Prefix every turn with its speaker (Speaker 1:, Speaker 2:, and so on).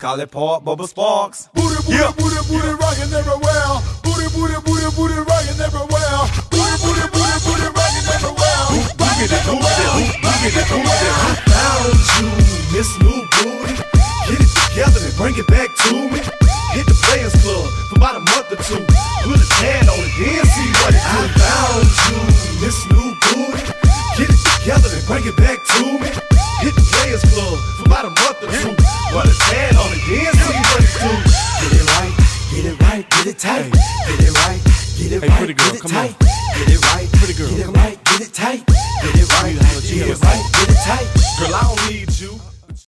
Speaker 1: Call it Paul Bubba Sparxxx.
Speaker 2: Booty, booty,
Speaker 1: Yeah.
Speaker 2: booty, booty, rockin' everywhere. Booty, booty, booty, booty, rockin' everywhere. Booty, booty, booty, booty, rockin' everywhere. Rockin' everywhere. Rockin' everywhere.
Speaker 3: I found you, Miss New Booty. Get it together and bring it back to me. Hit the Players Club for about a month or two. Put a tan on it, then see what it do. I found you, Miss New Booty. Get it together and bring it back to me. Put a tan on it, then see what it do.
Speaker 2: Get it right, get it right, get it tight. Get it right, get it
Speaker 1: Hey,
Speaker 2: right, get it
Speaker 1: come on.
Speaker 2: tight. Get it right,
Speaker 1: Pretty girl,
Speaker 2: get it right, get it tight. Get it right,
Speaker 1: holler at you,
Speaker 2: get it right, get it tight.